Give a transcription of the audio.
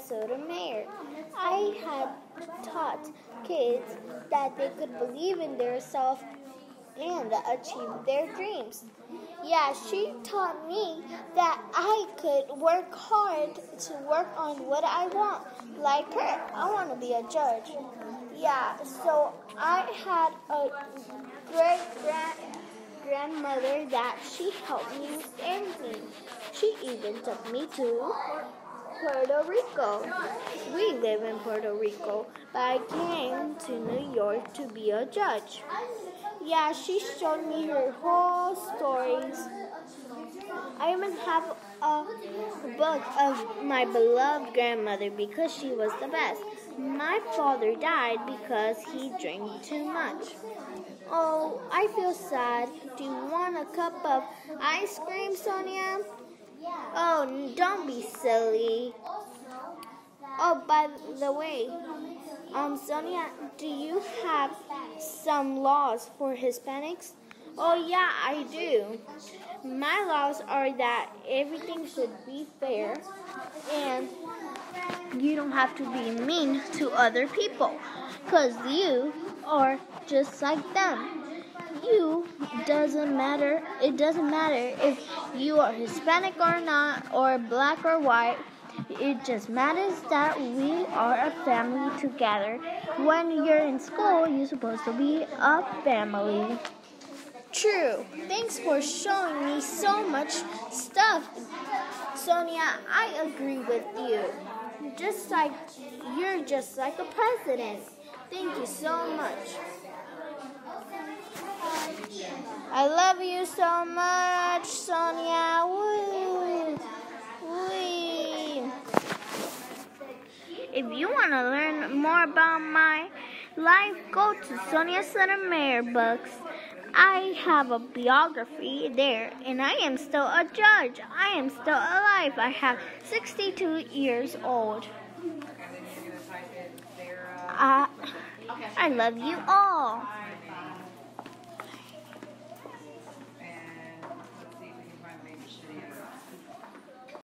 Sonia Sotomayor. I had taught kids that they could believe in themselves and achieve their dreams. Yeah, she taught me that I could work hard to work on what I want. Like her, I want to be a judge. Yeah, so I had a great grand grandmother that she helped me with anything. She even took me to Puerto Rico. We live in Puerto Rico, but I came to New York to be a judge. Yeah, she showed me her whole stories. I even have a book of my beloved grandmother because she was the best. My father died because he drank too much. Oh, I feel sad. Do you want a cup of ice cream, Sonia? Oh, don't be silly. Oh, by the way, um, Sonia, do you have some laws for Hispanics? Oh, yeah, I do. My laws are that everything should be fair and you don't have to be mean to other people because you are just like them. You doesn't matter. It doesn't matter if you are Hispanic or not, or black or white. It just matters that we are a family together. When you're in school, you're supposed to be a family. True. Thanks for showing me so much stuff. Sonia, I agree with you. Just like you're just like a president. Thank you so much. I love you so much, Sonia. If you want to learn more about my life, go to Sonia Sotomayor books. I have a biography there, and I am still a judge. I am still alive. I have 62 years old. Uh, I love you all.